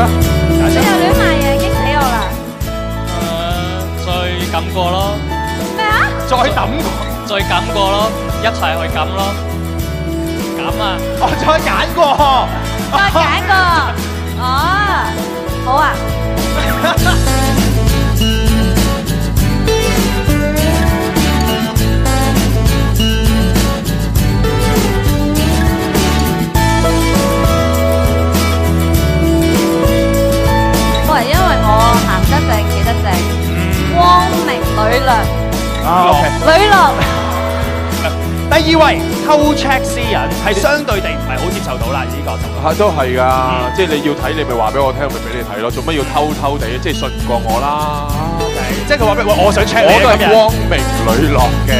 啊？你又亂埋嘢，激死我啦！誒，再撳過咯，咩啊？再抌過，再撳過咯，一齊去撳咯，咁啊！我，再揀過。再揀過。哦，好啊。明磊落，啊，OK。磊落。第二位偷 check 私隱係相對地唔係好接受到啦，呢個就吓都係㗎，即係你要睇，你咪話俾我聽，咪俾你睇咯。做乜要偷偷地？即係信唔過我啦。OK，即係佢話俾我，我想 check 你我都啊今日係光明磊落嘅。